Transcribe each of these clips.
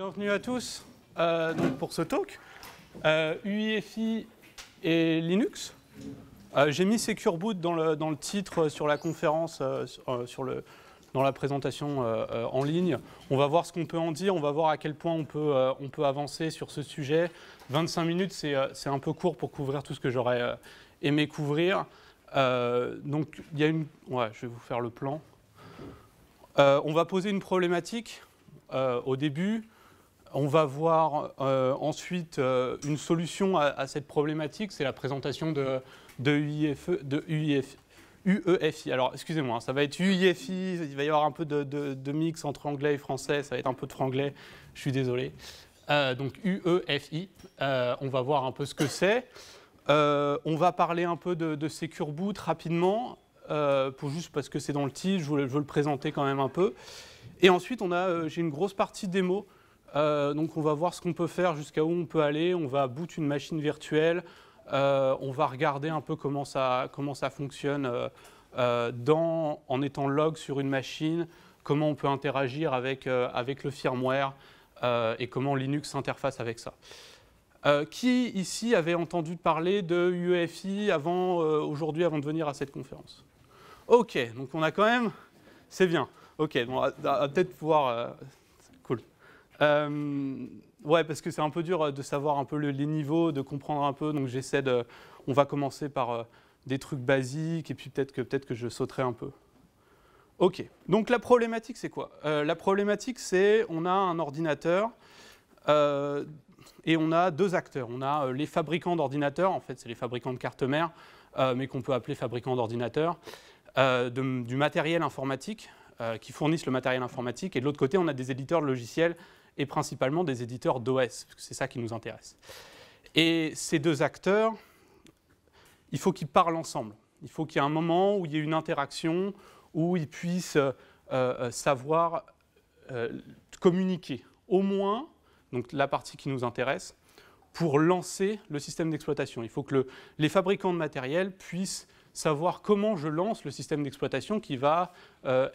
bienvenue à tous euh, donc pour ce talk. Euh, UEFI et Linux. Euh, J'ai mis Secure Boot dans le, dans le, titre sur la conférence, euh, sur, le, dans la présentation euh, en ligne. On va voir ce qu'on peut en dire, on va voir à quel point on peut, euh, on peut avancer sur ce sujet. 25 minutes, c'est un peu court pour couvrir tout ce que j'aurais aimé couvrir. donc, y a une... Ouais, je vais vous faire le plan. on va poser une problématique au début. On va voir euh, ensuite euh, une solution à, cette problématique, c'est la présentation de, de, UIFE, de UIF, UEFI. Alors, excusez-moi, hein, ça va être UIFI, il va y avoir un peu de, mix entre anglais et français, ça va être un peu de franglais, je suis désolé. Euh, donc, UEFI, on va voir un peu ce que c'est. On va parler un peu de, de Secure Boot rapidement, pour juste parce que c'est dans le titre, je je veux, le présenter quand même un peu. Et ensuite, on a, j'ai une grosse partie démo euh, donc on va voir ce qu'on peut faire, jusqu'à où on peut aller. On va boot une machine virtuelle. Euh, on va regarder un peu comment ça, comment ça fonctionne euh, en étant log sur une machine, comment on peut interagir avec, avec le firmware et comment Linux s'interface avec ça. qui ici avait entendu parler de UEFI avant, aujourd'hui avant de venir à cette conférence? Ok, donc on a quand même... C'est bien. Ok, on va peut-être pouvoir euh, ouais, parce que c'est un peu dur de savoir un peu le, les niveaux, de comprendre un peu. Donc j'essaie de. On va commencer par euh, des trucs basiques et puis peut-être que, peut que je sauterai un peu. Ok. Donc la problématique, c'est quoi? Euh, La problématique, c'est on a un ordinateur euh, et on a deux acteurs. On a euh, les fabricants d'ordinateurs, en fait, c'est les fabricants de cartes mères, euh, mais qu'on peut appeler fabricants d'ordinateurs, du matériel informatique qui fournissent le matériel informatique. Et de l'autre côté, on a des éditeurs de logiciels et principalement des éditeurs d'OS, parce que c'est ça qui nous intéresse. Et ces deux acteurs, il faut qu'ils parlent ensemble. Il faut qu'il y ait un moment où il y ait une interaction, où ils puissent euh, euh, savoir euh, communiquer, au moins, donc la partie qui nous intéresse, pour lancer le système d'exploitation. Il faut que le, les fabricants de matériel puissent savoir comment je lance le système d'exploitation qui va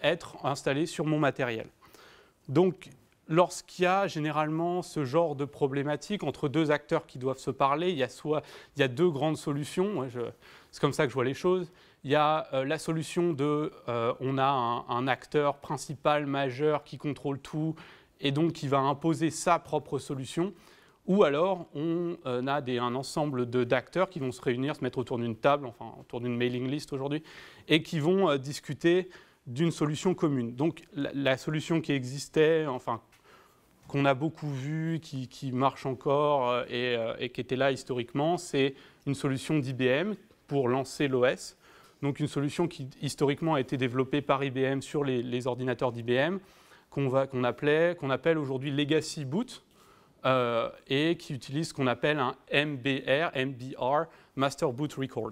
être installé sur mon matériel. Donc, lorsqu'il y a généralement ce genre de problématique entre deux acteurs qui doivent se parler, il y a, soit, il y a deux grandes solutions, c'est comme ça que je vois les choses. Il y a euh, la solution de euh, on a un, acteur principal, majeur, qui contrôle tout et donc qui va imposer sa propre solution. Ou alors on euh, a un ensemble d'acteurs qui vont se réunir, se mettre autour d'une table, enfin autour d'une mailing list aujourd'hui, et qui vont discuter d'une solution commune. Donc la, la, solution qui existait, enfin qu'on a beaucoup vu, qui, marche encore euh, et, euh, et, qui était là historiquement, c'est une solution d'IBM pour lancer l'OS. Donc une solution qui historiquement a été développée par IBM sur les, ordinateurs d'IBM, qu'on qu appelait, qu'on appelle aujourd'hui Legacy Boot, euh, et qui utilise ce qu'on appelle un MBR, MBR, Master Boot Record.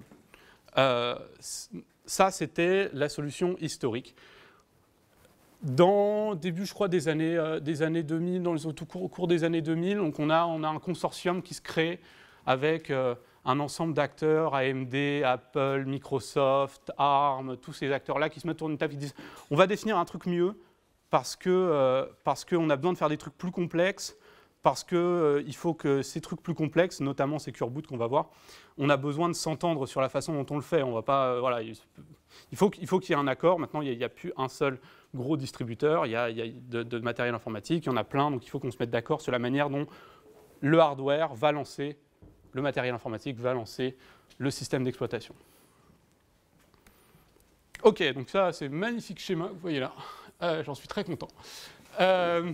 Ça, c'était la solution historique dans début, je crois, des années, euh, des années 2000, dans les, au, cours, au cours des années 2000, donc on a, on a un consortium qui se crée avec euh, un ensemble d'acteurs, AMD, Apple, Microsoft, ARM, tous ces acteurs-là qui se mettent autour d'une table et disent on va définir un truc mieux parce que euh, qu'on a besoin de faire des trucs plus complexes, parce qu'il euh, faut que ces trucs plus complexes, notamment Secure Boot qu'on va voir, on a besoin de s'entendre sur la façon dont on le fait. On va pas, voilà, il faut, il faut qu'il y ait un accord. Maintenant, il n'y a, plus un seul gros distributeur, il y a, de, matériel informatique, il y en a plein, donc il faut qu'on se mette d'accord sur la manière dont le hardware va lancer, le matériel informatique va lancer le système d'exploitation. Ok, donc ça, c'est magnifique schéma, vous voyez là. Euh, J'en suis très content. Euh,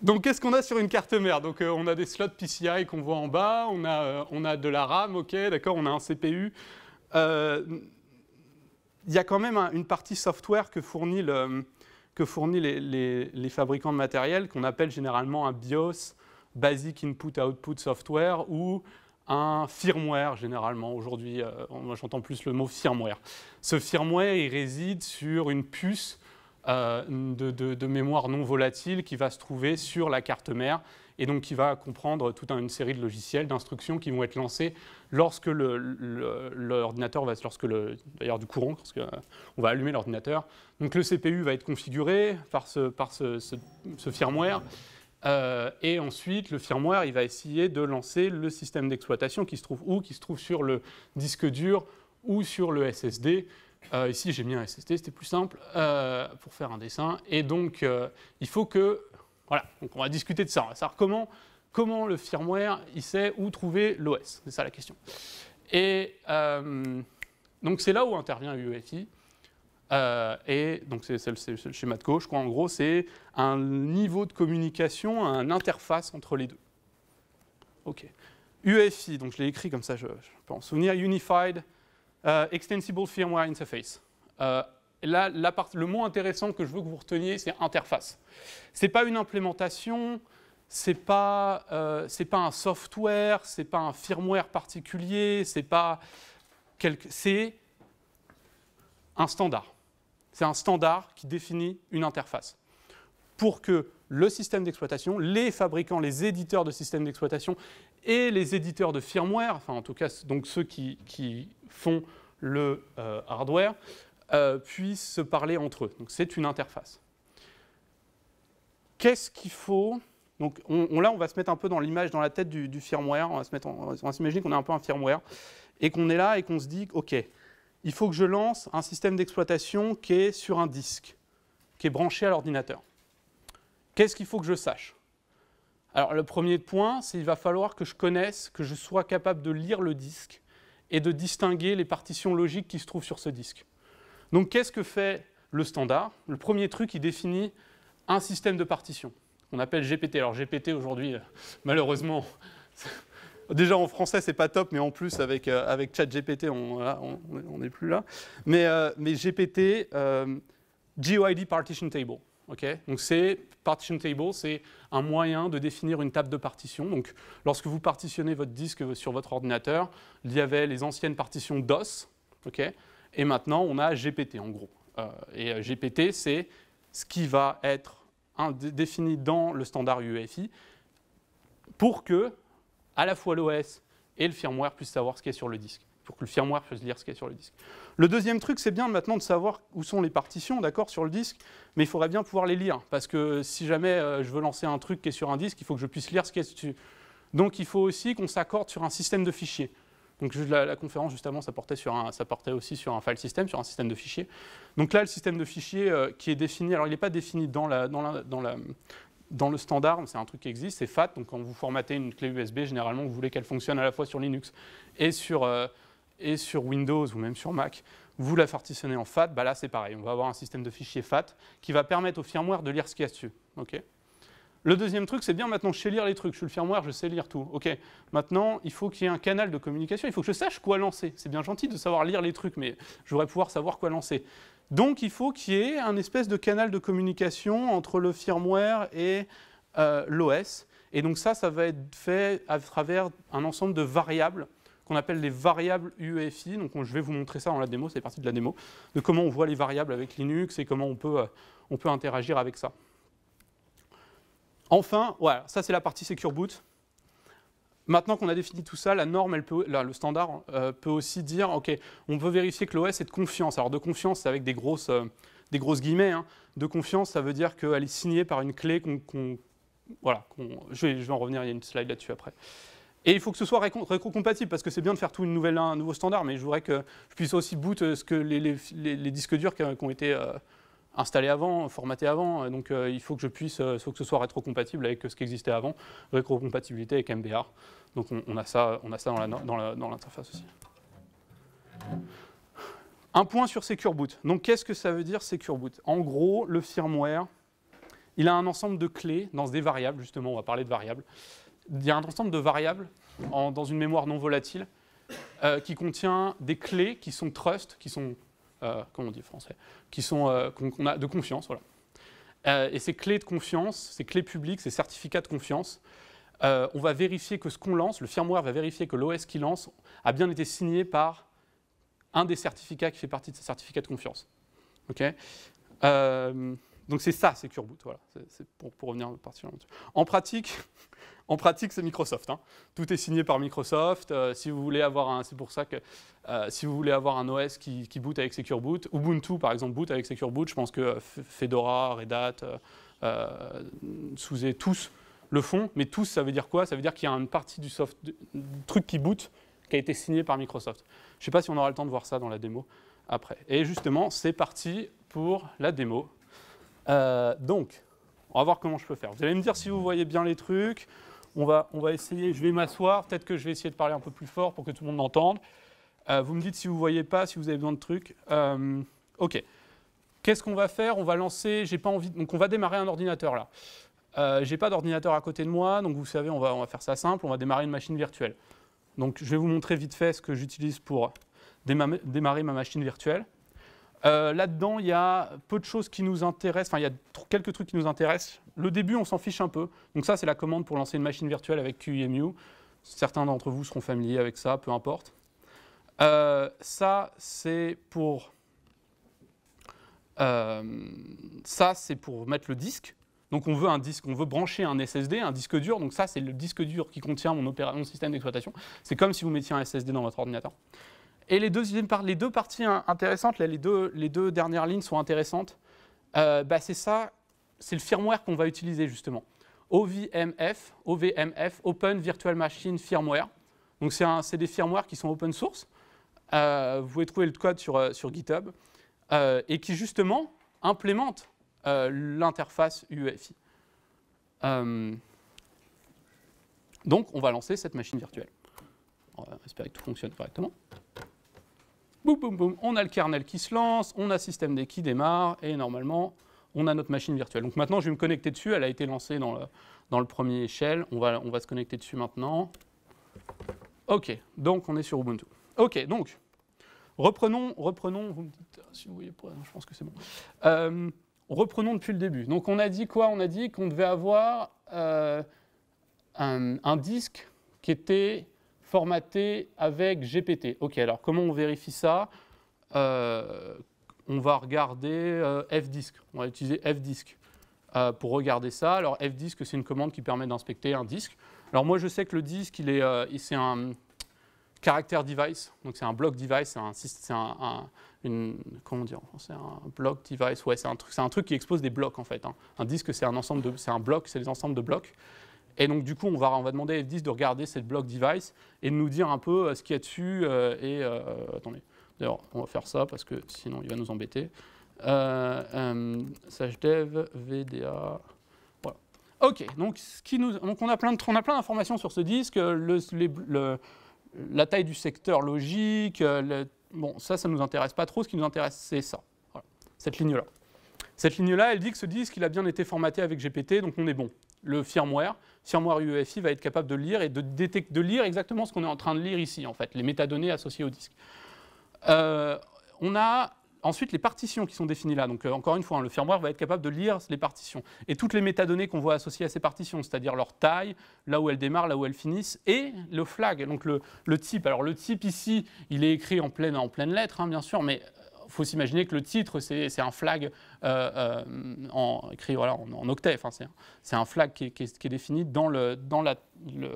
donc, qu'est-ce qu'on a sur une carte mère? Donc, euh, on a des slots PCI qu'on voit en bas, on a, de la RAM, ok, d'accord, on a un CPU. Il y a quand même un, une partie software que fournit, les, fabricants de matériel, qu'on appelle généralement un BIOS, Basic Input Output Software, ou un firmware généralement. Aujourd'hui, euh, moi j'entends plus le mot firmware. Ce firmware, il réside sur une puce euh, de, mémoire non volatile qui va se trouver sur la carte mère et donc qui va comprendre toute une série de logiciels, d'instructions qui vont être lancées lorsque l'ordinateur va, lorsque le, d'ailleurs du courant, parce qu'on va allumer l'ordinateur. Donc le CPU va être configuré par ce, firmware. Euh, et ensuite, le firmware, il va essayer de lancer le système d'exploitation qui se trouve où? Qui se trouve sur le disque dur ou sur le SSD. Euh, ici, j'ai mis un SSD, c'était plus simple euh, pour faire un dessin. Et donc, il faut que voilà, donc on va discuter de ça. Comment, le firmware il sait où trouver l'OS. C'est ça la question. Et euh, donc c'est là où intervient UEFI. Euh, et donc c'est le schéma de gauche. En gros, c'est un niveau de communication, un interface entre les deux. OK. UEFI, donc je l'ai écrit comme ça, je, peux en souvenir. Unified euh, Extensible Firmware Interface là, le mot intéressant que je veux que vous reteniez, c'est interface. Ce n'est pas une implémentation, ce n'est pas, euh, pas, un software, ce n'est pas un firmware particulier, c'est pas c'est un standard. C'est un standard qui définit une interface. Pour que le système d'exploitation, les fabricants, les éditeurs de systèmes d'exploitation et les éditeurs de firmware, enfin en tout cas donc ceux qui, font le euh, hardware, euh, puissent se parler entre eux. Donc c'est une interface. Qu'est-ce qu'il faut? Donc on, là, on va se mettre un peu dans l'image, dans la tête du, firmware. On va, se mettre on va s'imaginer qu'on est un peu un firmware et qu'on est là et qu'on se dit, OK, il faut que je lance un système d'exploitation qui est sur un disque, qui est branché à l'ordinateur. Qu'est-ce qu'il faut que je sache? Alors le premier point, c'est qu'il va falloir que je connaisse, que je sois capable de lire le disque et de distinguer les partitions logiques qui se trouvent sur ce disque. Donc qu'est-ce que fait le standard? Le premier truc, il définit un système de partition qu'on appelle GPT. Alors GPT aujourd'hui, euh, malheureusement, déjà en français c'est pas top, mais en plus avec, euh, avec ChatGPT, on n'est plus là. Mais, euh, GPT, GOID Partition Table. Donc c'est partition table, c'est un moyen de définir une table de partition. Donc lorsque vous partitionnez votre disque sur votre ordinateur, il y avait les anciennes partitions DOS, et maintenant, on a GPT en gros. Euh, et euh, GPT, c'est ce qui va être défini dans le standard UEFI pour que à la fois l'OS et le firmware puissent savoir ce qui est sur le disque, pour que le firmware puisse lire ce qui est sur le disque. Le deuxième truc, c'est bien maintenant de savoir où sont les partitions, d'accord, sur le disque, mais il faudrait bien pouvoir les lire, parce que si jamais euh, je veux lancer un truc qui est sur un disque, il faut que je puisse lire ce qui est dessus. Donc il faut aussi qu'on s'accorde sur un système de fichiers. Donc la, conférence, justement, ça portait, aussi sur un file system, sur un système de fichiers. Donc là, le système de fichiers euh, qui est défini, alors il n'est pas défini dans, le standard, c'est un truc qui existe, c'est FAT. Donc quand vous formatez une clé USB, généralement, vous voulez qu'elle fonctionne à la fois sur Linux et sur, euh, Windows ou même sur Mac. Vous la partitionnez en FAT, bah là c'est pareil, on va avoir un système de fichiers FAT qui va permettre au firmware de lire ce qu'il y a dessus. ok? Le deuxième truc, c'est bien maintenant, je sais lire les trucs, je suis le firmware, je sais lire tout. Ok, maintenant, il faut qu'il y ait un canal de communication, il faut que je sache quoi lancer. C'est bien gentil de savoir lire les trucs, mais je voudrais pouvoir savoir quoi lancer. Donc, il faut qu'il y ait un espèce de canal de communication entre le firmware et euh, l'OS. Et donc ça, ça va être fait à travers un ensemble de variables qu'on appelle les variables UEFI. Donc je vais vous montrer ça dans la démo, c'est partie de la démo, de comment on voit les variables avec Linux et comment on peut, euh, on peut interagir avec ça. Enfin, voilà, ça c'est la partie Secure Boot. Maintenant qu'on a défini tout ça, la norme, peut, le standard euh, peut aussi dire, OK, on veut vérifier que l'OS est de confiance. Alors de confiance, c'est avec des grosses, euh, grosses guillemets. Hein. De confiance, ça veut dire qu'elle est signée par une clé qu'on... voilà, je, vais, en revenir, il y a une slide là-dessus après. Et il faut que ce soit rétro-compatible, parce que c'est bien de faire tout une un nouveau standard, mais je voudrais que je puisse aussi boot euh, ce que les, disques durs qui, ont été installé avant, formaté avant, donc euh, il faut que je puisse, euh, ce soit rétrocompatible avec ce qui existait avant, rétrocompatibilité avec MBR. Donc on, a ça, on a ça dans l'interface aussi. Un point sur Secure Boot. Donc qu'est-ce que ça veut dire Secure Boot En gros, le firmware, il a un ensemble de clés dans des variables, justement, on va parler de variables. Il y a un ensemble de variables dans une mémoire non volatile euh, qui contient des clés qui sont trust, qui sont euh, comment on dit français, qui sont euh, qu'on a de confiance, voilà. Euh, et ces clés de confiance, ces clés publiques, ces certificats de confiance, on va vérifier que ce qu'on lance, le firmware va vérifier que l'OS qui lance a bien été signé par un des certificats qui fait partie de ces certificats de confiance. Ok? Donc c'est ça, Secure Boot. Voilà. C'est pour, pour revenir particulièrement En pratique, En pratique, c'est Microsoft. hein. Tout est signé par Microsoft. Euh, si vous voulez avoir un, c'est pour ça que euh, si vous voulez avoir un OS qui, boot avec Secure Boot, Ubuntu par exemple boot avec Secure Boot, je pense que Fedora, Red Hat, euh, euh, tous le font. Mais tous, ça veut dire quoi? Ça veut dire qu'il y a une partie du, soft, du truc qui boot qui a été signé par Microsoft. Je ne sais pas si on aura le temps de voir ça dans la démo après. Et justement, c'est parti pour la démo. Donc, on va voir comment je peux faire. Vous allez me dire si vous voyez bien les trucs. On va, on va essayer, je vais m'asseoir. Peut-être que je vais essayer de parler un peu plus fort pour que tout le monde m'entende. Euh, vous me dites si vous ne voyez pas, si vous avez besoin de trucs. Euh, ok. Qu'est-ce qu'on va faire? On va lancer. J'ai pas envie. Donc, on va démarrer un ordinateur là. Euh, j'ai pas d'ordinateur à côté de moi, donc vous savez, on va, on va faire ça simple. On va démarrer une machine virtuelle. Donc, je vais vous montrer vite fait ce que j'utilise pour déma- démarrer ma machine virtuelle. Euh, Là-dedans, il y a peu de choses qui nous intéressent. Enfin, il y a quelques trucs qui nous intéressent. Le début, on s'en fiche un peu. Donc ça, c'est la commande pour lancer une machine virtuelle avec QEMU. Certains d'entre vous seront familiers avec ça, peu importe. Euh, ça, c'est pour euh, ça, c'est pour mettre le disque. Donc on veut un disque, on veut brancher un SSD, un disque dur. Donc ça, c'est le disque dur qui contient mon, mon système d'exploitation. C'est comme si vous mettiez un SSD dans votre ordinateur. Et les, par- les deux parties intéressantes, les, deux, les deux dernières lignes sont intéressantes. Euh, bah, c'est ça, c'est le firmware qu'on va utiliser justement. OVMF, OVMF, Open Virtual Machine Firmware. Donc c'est des firmwares qui sont open source. Euh, vous pouvez trouver le code sur, euh, GitHub. Euh, et qui justement implémentent l'interface UEFI. Donc on va lancer cette machine virtuelle. On va espérer que tout fonctionne correctement. Boum, boum, boum. On a le kernel qui se lance, on a système D qui démarre, et normalement, on a notre machine virtuelle. Donc maintenant, je vais me connecter dessus. Elle a été lancée dans le, dans le premier shell. On va, on va se connecter dessus maintenant. OK, donc on est sur Ubuntu. OK, donc, reprenons, reprenons, vous me dites ah, si vous voyez pas, je pense que c'est bon. Euh, reprenons depuis le début. Donc on a dit quoi? On a dit qu'on devait avoir euh, un, un disque qui était formaté avec GPT. Ok, alors comment on vérifie ça? Euh, On va regarder euh, fdisk. On va utiliser fdisk euh, pour regarder ça. Alors fdisk, c'est une commande qui permet d'inspecter un disque. Alors moi, je sais que le disque, euh, c'est un caractère device, donc c'est un block device, c'est un, comment dire un block device. Ouais, c'est un truc, c'est un truc qui expose des blocs en fait. hein. Un disque, c'est un ensemble de, c'est un bloc, c'est des ensembles de blocs. Et donc du coup, on va, on va demander à F10 de regarder cette block device et de nous dire un peu ce qu'il y a dessus. et attendez, d'ailleurs, on va faire ça parce que sinon il va nous embêter. Euh, euh, vda. Voilà. Ok, donc, ce qui nous, donc on a plein d'informations sur ce disque, la taille du secteur logique. euh, bon, ça, ça ne nous intéresse pas trop. Ce qui nous intéresse, c'est ça, cette ligne-là. Cette ligne-là, elle dit que ce disque, il a bien été formaté avec GPT, donc on est bon. Le firmware, firmware UEFI, va être capable de lire et de, de lire exactement ce qu'on est en train de lire ici, en fait, les métadonnées associées au disque. Euh, on a ensuite les partitions qui sont définies là. Donc, euh, encore une fois, hein, le firmware va être capable de lire les partitions. Et toutes les métadonnées qu'on voit associées à ces partitions, c'est-à-dire leur taille, là où elles démarrent, là où elles finissent, et le flag, donc le, type. Alors, le type ici, il est écrit en pleine, lettre, hein, bien sûr, mais il faut s'imaginer que le titre, c'est un flag euh, euh, en, écrit en, en. Enfin, c'est un- flag qui est, défini dans la, le,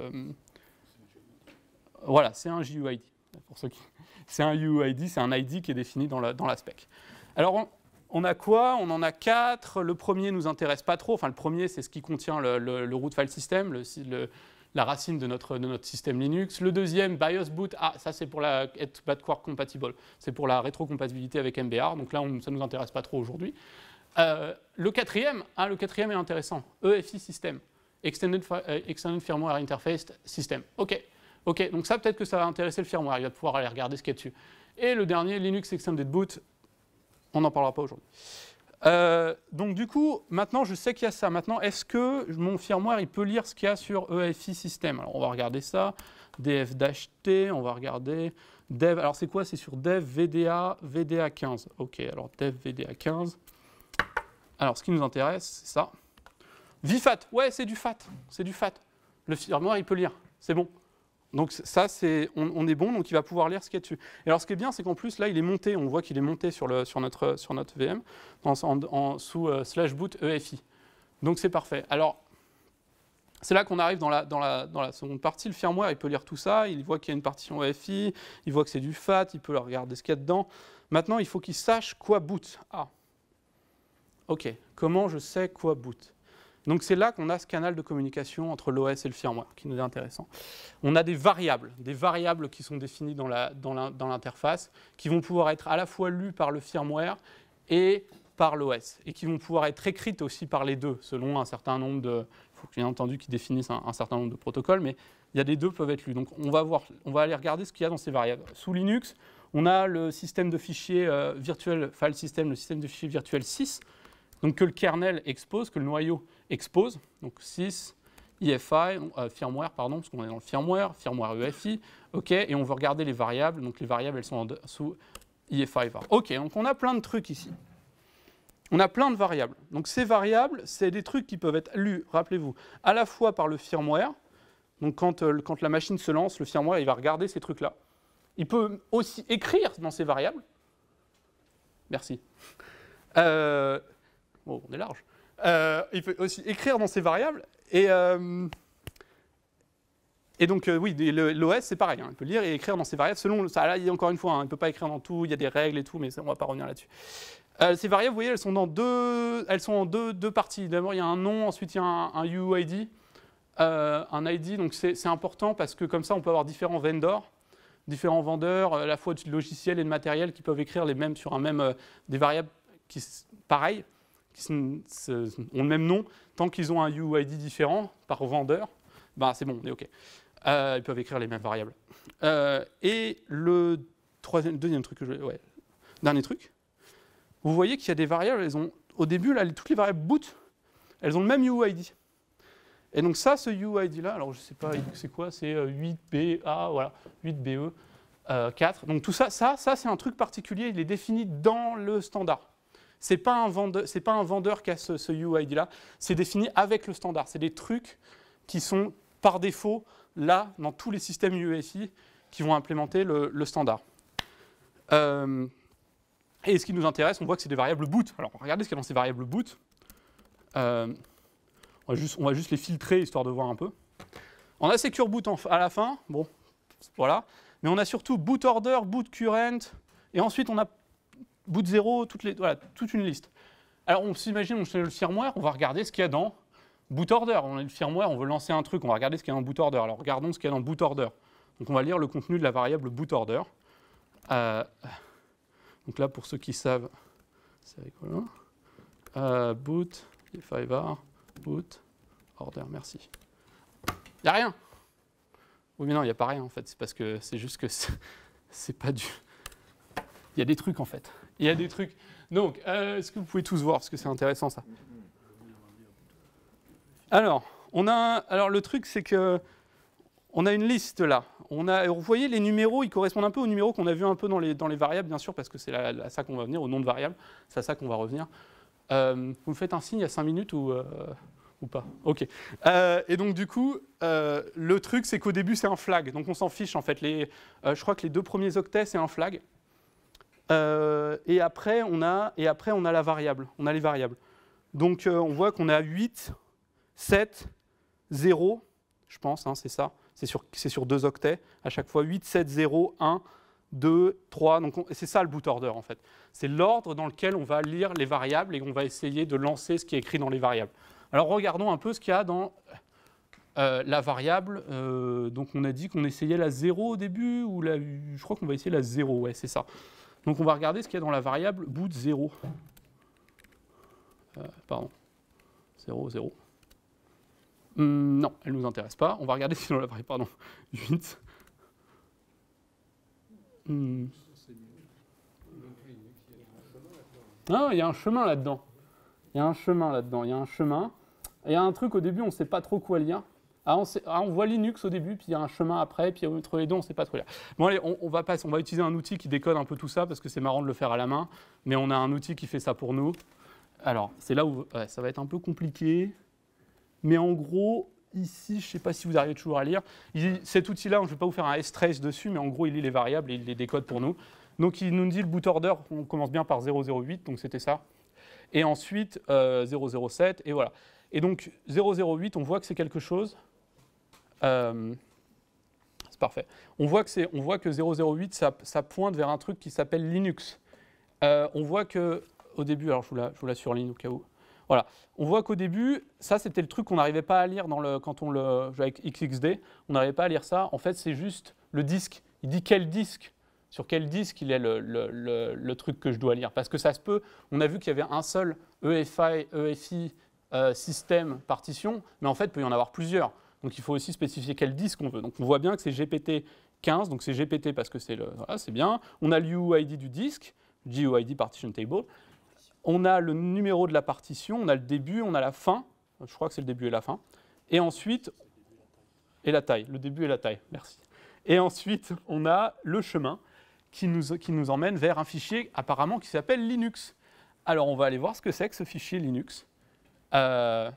voilà, c'est un GUID. Pour ceux qui, c'est un UID, c'est un ID qui est défini dans la, dans la spec. Alors, on, a quoi? On en a quatre. Le premier nous intéresse pas trop. Enfin, le premier, c'est ce qui contient le, root file system, la racine de notre, de notre système Linux. Le deuxième, BIOS boot. Ah, ça, c'est pour la être backward compatible. C'est pour la rétrocompatibilité avec MBR. Donc là, ça nous intéresse pas trop aujourd'hui. Euh, le quatrième, ah, le quatrième est intéressant. EFI system, Extended, euh, Extended Firmware Interface System. OK. OK, donc ça, peut-être que ça va intéresser le firmware. Il va pouvoir aller regarder ce qu'il y a dessus. Et le dernier, Linux Extended Boot, on n'en parlera pas aujourd'hui. Euh, donc du coup, maintenant, je sais qu'il y a ça. Maintenant, est-ce que mon firmware, il peut lire ce qu'il y a sur EFI System? Alors, on va regarder ça. df-t, on va regarder dev. Alors, c'est quoi? C'est sur dev VDA, VDA 15. OK, alors dev VDA 15. Alors, ce qui nous intéresse, c'est ça. VFAT, ouais, c'est du FAT. C'est du FAT. Le firmware, il peut lire. C'est bon. Donc ça, c'est, on, est bon, donc il va pouvoir lire ce qu'il y a dessus. Et alors ce qui est bien, c'est qu'en plus, là, il est monté, on voit qu'il est monté sur, notre, sur notre VM, en- sous euh, slash boot EFI. Donc c'est parfait. Alors, c'est là qu'on arrive dans la, dans, la, dans la, seconde partie. Le firmware, il peut lire tout ça, il voit qu'il y a une partition EFI, il voit que c'est du FAT, il peut regarder ce qu'il y a dedans. Maintenant, il faut qu'il sache quoi boot. Ah, ok, comment je sais quoi boot? Donc c'est là qu'on a ce canal de communication entre l'OS et le firmware qui nous est intéressant. On a des variables, des variables qui sont définies dans l'interface, qui vont pouvoir être à la fois lues par le firmware et par l'OS, et qui vont pouvoir être écrites aussi par les deux, selon un certain nombre de... Il faut bien entendu qu'ils définissent un, certain nombre de protocoles, mais il y a des deux peuvent être lus. Donc on va, voir, on va aller regarder ce qu'il y a dans ces variables. Sous Linux, on a le système de fichiers euh, virtuel file system, le système de fichiers virtuel 6, donc que le kernel expose, que le noyau expose, donc 6, EFI, euh, firmware, pardon, parce qu'on est dans le firmware, firmware EFI, ok, et on veut regarder les variables, donc les variables, elles sont sous EFI var. Ok, donc on a plein de trucs ici. On a plein de variables. Donc ces variables, c'est des trucs qui peuvent être lus, rappelez-vous, à la fois par le firmware, donc quand, euh, quand la machine se lance, le firmware, il va regarder ces trucs-là. Il peut aussi écrire dans ces variables. Merci. Euh, bon, on est large. Euh, il peut aussi écrire dans ces variables. Et, euh, et donc, euh, oui, l'OS, c'est pareil. Hein. il peut lire et écrire dans ces variables selon. Ça, là, encore une fois, hein, il ne peut pas écrire dans tout, il y a des règles et tout, mais on ne va pas revenir là-dessus. ces variables, vous voyez, elles sont, dans deux, elles sont en deux, parties. D'abord, il y a un nom, ensuite, il y a un, UID. un ID, donc c'est important parce que comme ça, on peut avoir différents vendors différents vendeurs, à la fois de logiciels et de matériel, qui peuvent écrire les mêmes sur un même, des variables qui, pareilles qui ont le même nom, tant qu'ils ont un UID différent par vendeur, bah, c'est bon, on est OK. Euh, ils peuvent écrire les mêmes variables. Euh, et le troisième, deuxième truc que je dernier truc, vous voyez qu'il y a des variables, elles ont, au début, là, toutes les variables boot, elles ont le même UID. Et donc ça, ce UID-là, alors je ne sais pas c'est quoi, c'est 8BA, euh, voilà, 8BE, 4. Donc tout ça, ça, ça c'est un truc particulier, il est défini dans le standard. Ce n'est pas, un vendeur, qui a ce, UID-là, c'est défini avec le standard. C'est des trucs qui sont par défaut là dans tous les systèmes UEFI qui vont implémenter le, standard. Euh, et ce qui nous intéresse, on voit que c'est des variables boot. Alors regardez ce qu'il y a dans ces variables boot. Euh, on, va juste, on, va juste, les filtrer histoire de voir un peu. On a secure boot à la fin, bon, voilà. Mais on a surtout boot order, boot current, et ensuite on a boot 0, toutes les, voilà, toute une liste. Alors on s'imagine, on fait le firmware, on va regarder ce qu'il y a dans boot order. On a le firmware, on veut lancer un truc, on va regarder ce qu'il y a dans boot order. Alors regardons ce qu'il y a dans boot order. Donc on va lire le contenu de la variable boot order. Euh, donc là, pour ceux qui savent, c'est rigolo. Euh, boot, var, boot, order, merci. Il n'y a rien. Oui, mais non, il n'y a pas rien en fait. C'est parce que c'est juste que c'est pas du. Il y a des trucs en fait. Il y a des trucs. Donc, euh, est-ce que vous pouvez tous voir Parce que c'est intéressant ça? Alors, on a, alors le truc, c'est que on a une liste là. On a, vous voyez, les numéros, ils correspondent un peu aux numéros qu'on a vus un peu dans les, dans les variables, bien sûr, parce que c'est à ça qu'on va venir, au nom de variable. C'est à ça qu'on va revenir. Euh, vous me faites un signe a 5 minutes ou, euh, ou pas? Ok. et donc, du coup, le truc, c'est qu'au début, c'est un flag. Donc, on s'en fiche, en fait. Les, je crois que les deux premiers octets, c'est un flag. Euh, et, après, on a, la variable. On a les variables. Donc, euh, on voit qu'on a 8, 7, 0, je pense, hein, c'est ça. C'est sur, sur deux octets à chaque fois. 8, 7, 0, 1, 2, 3. Donc, c'est ça le boot order, en fait. C'est l'ordre dans lequel on va lire les variables et on va essayer de lancer ce qui est écrit dans les variables. Alors, regardons un peu ce qu'il y a dans euh, la variable. donc, on a dit qu'on essayait la 0 au début, ou la, je crois qu'on va essayer la 0, ouais, c'est ça. Donc on va regarder ce qu'il y a dans la variable boot 0. Euh, pardon. 0, 0. Hum, non, elle ne nous intéresse pas. On va regarder a dans la variable, pardon, 8. Hum. Ah, il y a un chemin là-dedans. Il y a un chemin là-dedans. Il y a un chemin. Il y a un truc au début, on ne sait pas trop quoi lire. Ah, ah, on, voit Linux au début, puis il y a un chemin après, puis entre les deux, on ne sait pas trop. Bon, allez, on, va utiliser un outil qui décode un peu tout ça, parce que c'est marrant de le faire à la main, mais on a un outil qui fait ça pour nous. Alors, c'est là où ça va être un peu compliqué, mais en gros, ici, je ne sais pas si vous arrivez toujours à lire, cet outil-là, je ne vais pas vous faire un S-trace dessus, mais en gros, il lit les variables et il les décode pour nous. Donc, il nous dit le boot order, on commence bien par 008, donc c'était ça. Et ensuite, 007, euh, et voilà. Et donc 008, on voit que c'est quelque chose. Euh, c'est parfait. On voit que, c'est, on voit que 008, ça, ça pointe vers un truc qui s'appelle Linux. Euh, on voit que au début, alors je vous, la, je vous la surligne au cas où. Voilà. On voit qu'au début, ça c'était le truc qu'on n'arrivait pas à lire dans le, quand on le jouait avec XXD. On n'arrivait pas à lire ça. En fait, c'est juste le disque. Il dit quel disque sur quel disque il est le, le, le, truc que je dois lire. Parce que ça se peut, on a vu qu'il y avait un seul EFI, EFI euh, système partition, mais en fait, il peut y en avoir plusieurs. Donc il faut aussi spécifier quel disque on veut. Donc on voit bien que c'est GPT 15, donc c'est GPT parce que c'est le, voilà, c'est bien. On a l'UID du disque, GUID partition table. On a le numéro de la partition, on a le début, on a la fin. Je crois que c'est le début et la fin. Et ensuite, et la taille, le début et la taille, merci. Et ensuite, on a le chemin qui nous, qui nous emmène vers un fichier apparemment qui s'appelle Linux. Alors on va aller voir ce que c'est que ce fichier Linux. Euh,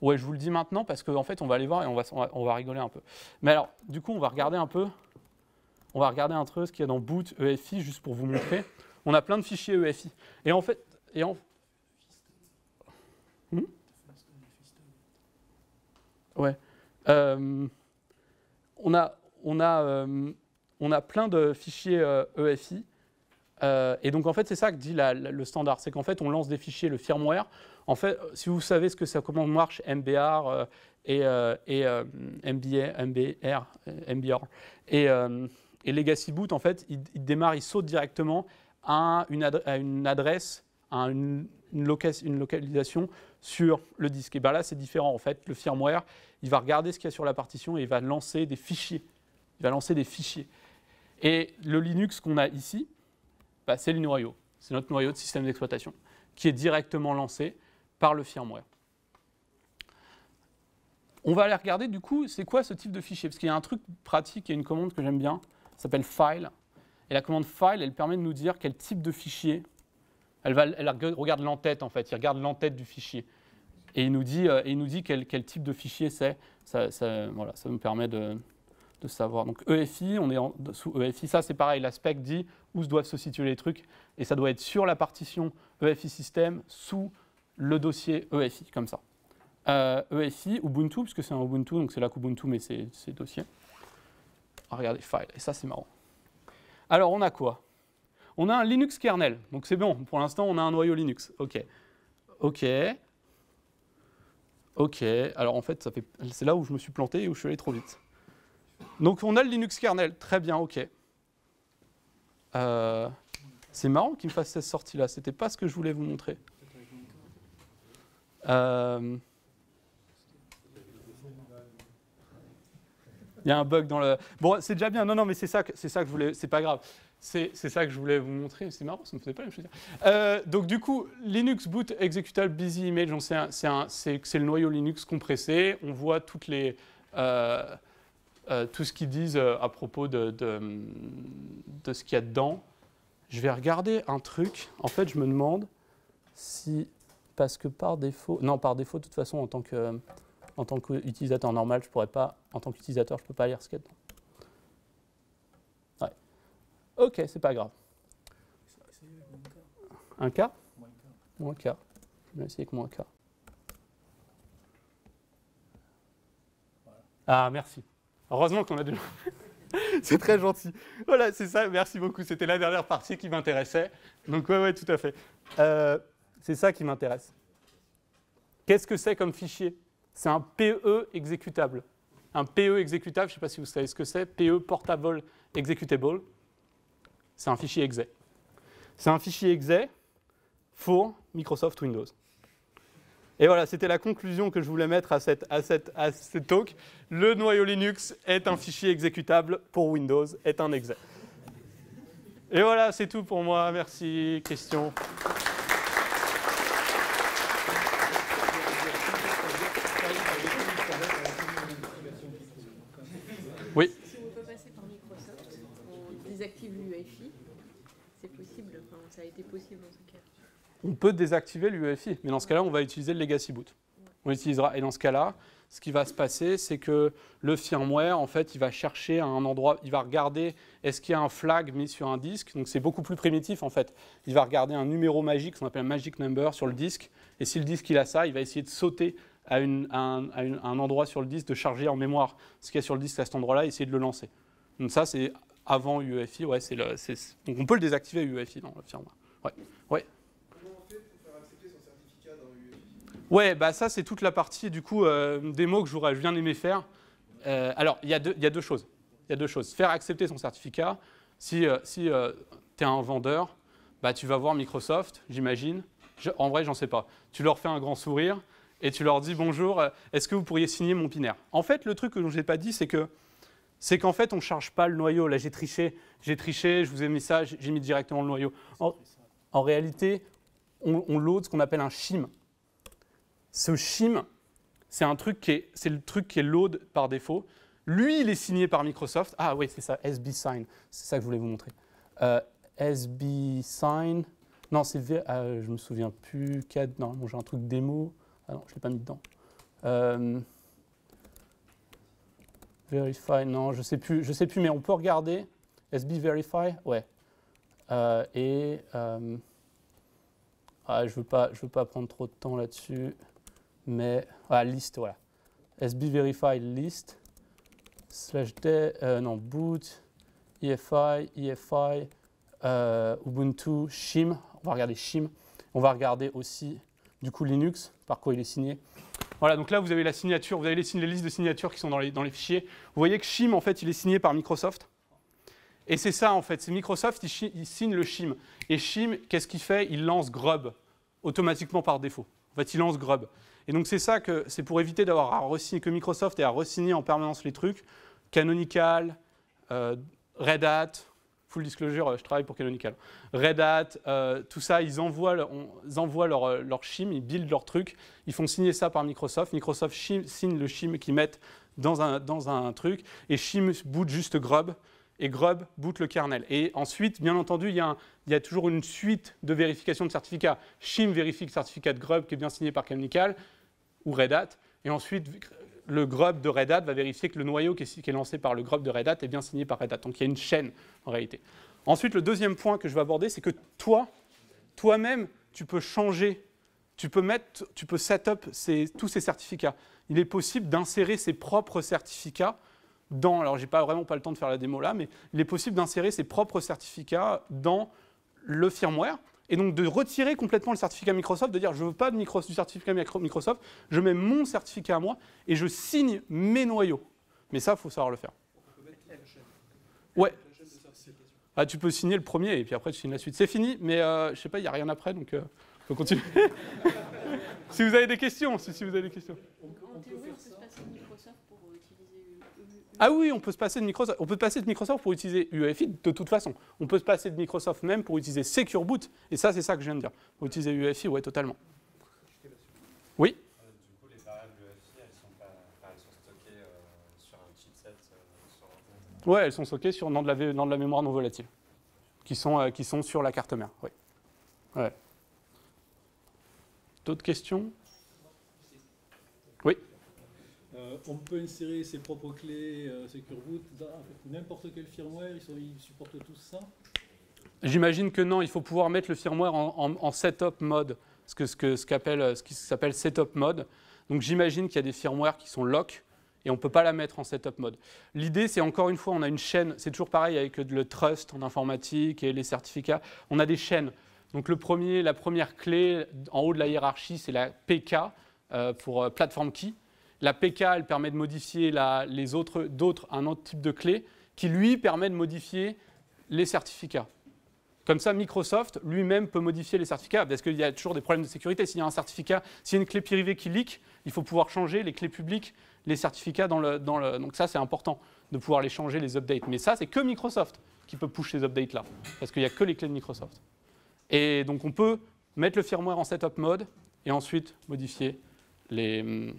ouais, je vous le dis maintenant parce qu'en en fait, on va aller voir et on va, on va, rigoler un peu. Mais alors, du coup, on va regarder un peu, on va regarder ce qu'il y a dans boot EFI juste pour vous montrer. On a plein de fichiers EFI. Et en fait, et en, hmm ouais, euh, on a, on a, euh, on a plein de fichiers EFI euh, et donc en fait, c'est ça que dit le standard, c'est qu'en fait, on lance des fichiers, le firmware. En fait, si vous savez ce que ça, comment marche MBR euh, et, euh, MBR, MBR et, Legacy Boot, en fait, il, démarre, il saute directement à une, adresse, à une, une, localisation sur le disque. Et bien là, c'est différent. En fait, le firmware, il va regarder ce qu'il y a sur la partition et il va lancer des fichiers. Il va lancer des fichiers. Et le Linux qu'on a ici, bah, c'est le noyau. C'est notre noyau de système d'exploitation qui est directement lancé par le firmware. On va aller regarder du coup, c'est quoi ce type de fichier? Parce qu'il y a un truc pratique, il y a une commande que j'aime bien, ça s'appelle file. Et la commande file, elle permet de nous dire quel type de fichier. Elle, va, elle regarde l'entête en fait, il regarde l'entête du fichier. Et il nous dit, euh, quel, type de fichier c'est. Ça, ça, voilà, ça nous permet de, savoir. Donc EFI, on est en, sous EFI, ça c'est pareil, l'aspect dit où doivent se situer les trucs, et ça doit être sur la partition EFI système sous le dossier EFI, comme ça. Euh, EFI, Ubuntu, puisque c'est un Ubuntu, donc c'est là qu'Ubuntu met ses, dossiers. Ah, regardez, file, et ça c'est marrant. Alors on a quoi? On a un Linux kernel, donc c'est bon, pour l'instant on a un noyau Linux. Ok. Ok. Ok, alors en fait, c'est là où je me suis planté et où je suis allé trop vite. Donc on a le Linux kernel, très bien, ok. Euh, c'est marrant qu'il me fasse cette sortie-là, c'était pas ce que je voulais vous montrer. Euh, il y a un bug dans le. Bon, c'est déjà bien. Non, non, mais c'est ça, c'est ça que je voulais. C'est pas grave. C'est ça que je voulais vous montrer. C'est marrant, ça ne faisait pas la même chose. Euh, donc du coup, Linux boot executable busy image, c'est le noyau Linux compressé. On voit toutes les euh, tout ce qu'ils disent à propos de, de, ce qu'il y a dedans. Je vais regarder un truc. En fait, je me demande si, parce que par défaut, non, par défaut, de toute façon, en tant que en tant qu'utilisateur normal, je pourrais pas, en tant qu'utilisateur, je peux pas lire ce qu'il y a dedans. Ouais. Ok, c'est pas grave. Un K? Moins K. Je vais essayer avec moins K. Ah, merci. Heureusement qu'on a déjà. c'est très gentil. Voilà, c'est ça, merci beaucoup. C'était la dernière partie qui m'intéressait. Donc, ouais, ouais, tout à fait. Euh, c'est ça qui m'intéresse. Qu'est-ce que c'est comme fichier? C'est un PE exécutable. Un PE exécutable, je ne sais pas si vous savez ce que c'est, PE Portable Executable. C'est un fichier exe. C'est un fichier exe pour Microsoft Windows. Et voilà, c'était la conclusion que je voulais mettre à, cette, talk. Le noyau Linux est un fichier exécutable pour Windows, est un exe. Et voilà, c'est tout pour moi. Merci. Question Oui. Si on peut passer par Microsoft, on désactive l'UEFI. C'est possible, ça a été possible en tout cas on peut désactiver l'UEFI, mais dans ce cas-là, on va utiliser le legacy boot. on utilisera. Et dans ce cas-là, ce qui va se passer, c'est que le firmware, en fait, il va chercher un endroit, il va regarder est-ce qu'il y a un flag mis sur un disque? Donc c'est beaucoup plus primitif, en fait. Il va regarder un numéro magique, ce qu'on appelle un magic number, sur le disque. Et si le disque il a ça, il va essayer de sauter à, un, endroit sur le disque, de charger en mémoire ce qu'il y a sur le disque à cet endroit-là, et essayer de le lancer. Donc ça, c'est avant UEFI. Ouais, c'est donc on peut le désactiver UEFI dans le firmware. Ouais. ouais. Ouais, bah ça c'est toute la partie du coup euh, démo que je viens d'aimer faire. Euh, alors il y, a deux choses. Il y a deux choses. Faire accepter son certificat. Si, euh, si tu es un vendeur, bah, tu vas voir Microsoft, j'imagine. en vrai, j'en sais pas. Tu leur fais un grand sourire et tu leur dis bonjour. Est-ce que vous pourriez signer mon pinaire? En fait, le truc que je n'ai pas dit, c'est que c'est qu'en fait, on ne charge pas le noyau. Là, j'ai triché, j'ai triché, je vous ai mis ça, j'ai mis directement le noyau. En, réalité, on, on load ce qu'on appelle un shim. Ce shim, c'est un truc qui est, c'est le truc qui est load par défaut. Lui, il est signé par Microsoft. Ah oui, c'est ça, SB Sign. C'est ça que je voulais vous montrer. Euh, SB Sign. Non, c'est euh, je me souviens plus. Non, j'ai un truc démo. Ah non, je l'ai pas mis dedans. Euh, verify. Non, je sais plus. Je sais plus, mais on peut regarder. SB Verify. Ouais. Euh, et ah, je veux pas, je veux pas prendre trop de temps là-dessus mais voilà, liste, voilà. SB verify list slash d, euh, non, boot, EFI, EFI, euh, Ubuntu, Shim. On va regarder Shim. On va regarder aussi, du coup, Linux, par quoi il est signé. Voilà, donc là, vous avez la signature, vous avez les, listes de signatures qui sont dans les, fichiers. Vous voyez que Shim, en fait, il est signé par Microsoft. Et c'est ça, en fait, c'est Microsoft, il, signe le Shim. Et Shim, qu'est-ce qu'il fait? Il lance Grub, automatiquement par défaut. En fait, il lance Grub. Et donc c'est ça que c'est pour éviter d'avoir à re que Microsoft ait à re-signer en permanence les trucs. Canonical, euh, Red Hat, full disclosure, je travaille pour Canonical. Red Hat, euh, tout ça, ils envoient, envoient leur, euh, leur shim, ils buildent leur truc, ils font signer ça par Microsoft. Microsoft signe le shim qu'ils mettent dans un, dans un truc, et shim boot juste Grub, et Grub boot le kernel. Et ensuite, bien entendu, il y, a il y, a toujours une suite de vérification de certificats. Shim vérifie le certificat de Grub qui est bien signé par Canonical ou Red Hat. Et ensuite, le Grub de Red Hat va vérifier que le noyau qui est, lancé par le Grub de Red Hat est bien signé par Red Hat. Donc il y a une chaîne en réalité. Ensuite, le deuxième point que je vais aborder, c'est que toi, toi-même, tu peux changer, tu peux mettre, tu peux setup tous ces certificats. Il est possible d'insérer ses propres certificats dans, alors j'ai pas vraiment pas le temps de faire la démo là, mais il est possible d'insérer ses propres certificats dans le firmware et donc de retirer complètement le certificat Microsoft, de dire je ne veux pas de micro, du certificat Microsoft, je mets mon certificat à moi et je signe mes noyaux. Mais ça, il faut savoir le faire. Ouais. Ah, tu peux signer le premier et puis après tu signes la suite. C'est fini, mais euh, je sais pas, il n'y a rien après, donc euh, on continuer. si vous avez des questions, si, si vous avez des questions. Ah oui, on peut se passer de Microsoft. On peut passer de Microsoft pour utiliser UEFI de toute façon. On peut se passer de Microsoft même pour utiliser Secure Boot. Et ça, c'est ça que je viens de dire. Pour utiliser UEFI, ouais, totalement. Oui. Euh, du coup, les variables UEFI, elles sont, elles sont stockées euh, sur un chipset. Euh, sur... Ouais, elles sont stockées sur, dans, de la, dans de la mémoire non volatile, qui sont, qui sont sur la carte mère. Oui. Ouais. D'autres questions? Oui. Euh, on peut insérer ses propres clés euh, Secure Boot dans n'importe quel firmware, ils, supportent tous ça J'imagine que non, il faut pouvoir mettre le firmware en, setup mode, ce, que, qui s'appelle setup mode. Donc j'imagine qu'il y a des firmwares qui sont lock et on ne peut pas la mettre en setup mode. L'idée, c'est encore une fois, on a une chaîne, c'est toujours pareil avec le trust en informatique et les certificats, on a des chaînes. Donc le premier, la première clé en haut de la hiérarchie, c'est la PK euh, pour Platform Key. La PK, elle permet de modifier les autres, d'autres, un autre type de clé qui, lui, permet de modifier les certificats. Comme ça, Microsoft lui-même peut modifier les certificats, parce qu'il y a toujours des problèmes de sécurité. S'il y a un certificat, s'il y a une clé privée qui leak, il faut pouvoir changer les clés publiques, les certificats dans le... Donc ça, c'est important de pouvoir les changer, les updates. Mais ça, c'est que Microsoft qui peut push ces updates-là, parce qu'il n'y a que les clés de Microsoft. Et donc on peut mettre le firmware en setup mode et ensuite modifier les, hum,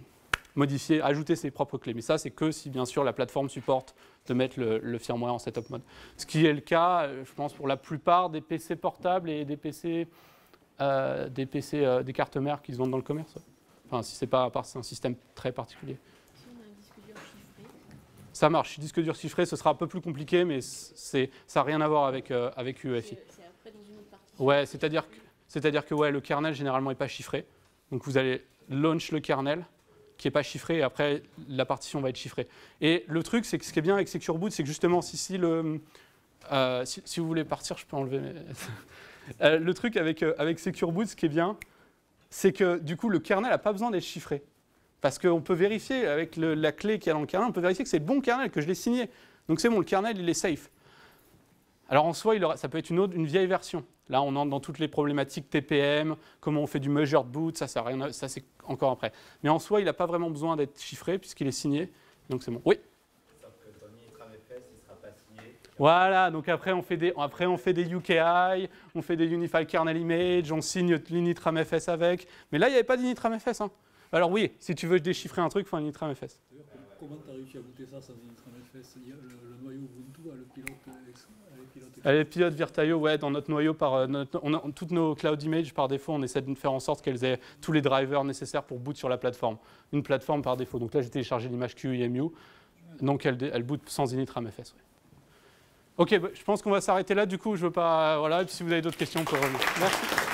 modifier, ajouter ses propres clés. Mais ça, c'est que si bien sûr la plateforme supporte de mettre le, firmware en setup mode. Ce qui est le cas, euh, je pense, pour la plupart des PC portables et des PC, euh, des, PC euh, des cartes mères qui se vendent dans le commerce. Enfin, si c'est pas c'est un système très particulier. Si on a un disque dur chiffré, Ça marche. Disque dur chiffré, ce sera un peu plus compliqué, mais ça n'a rien à voir avec, euh, avec UEFI. c'est c'est après dans une autre partie. Ouais, c'est-à-dire que, c'est-à-dire que ouais, le kernel généralement n'est pas chiffré. Donc vous allez launch le kernel qui n'est pas chiffré après la partition va être chiffrée. Et le truc, c'est que ce qui est bien avec Secure Boot, c'est que justement, si, si le, euh, si, si vous voulez partir, je peux enlever. Euh, le truc avec, euh, avec Secure Boot, ce qui est bien, c'est que du coup, le kernel n'a pas besoin d'être chiffré. Parce qu'on peut vérifier avec la clé qu'il y a dans le kernel, on peut vérifier que c'est le bon kernel, que je l'ai signé. Donc c'est bon, le kernel, il est safe. Alors en soi, il aura- ça peut être une, autre, une vieille version. Là, on entre dans toutes les problématiques TPM, comment on fait du measured boot, ça, ça, a rien à- ça c'est encore après. Mais en soi, il n'a pas vraiment besoin d'être chiffré puisqu'il est signé. Donc c'est bon. Oui? Sauf que ton InitramFS, il ne sera pas signé. Voilà, donc après on fait des, après on fait des UKI, on fait des Unified Kernel Image, on signe l'initramfs avec. Mais là, il n'y avait pas d'initramfs. Hein. Alors oui, si tu veux déchiffrer un truc, il faut un initramfs. Comment tu as réussi à booter ça sans a le, le noyau Ubuntu a le pilote, Les pilotes Virtaio, ouais, dans notre noyau, par, euh, notre- on a, toutes nos cloud images, par défaut, on essaie de faire en sorte qu'elles aient tous les drivers nécessaires pour boot sur la plateforme. Une plateforme par défaut. Donc là, j'ai téléchargé l'image QEMU, donc elle, elle boot sans initramfs. Ouais. Ok, bah, je pense qu'on va s'arrêter là. Du coup, je veux pas. Voilà, et puis si vous avez d'autres questions, on peut revenir. Merci.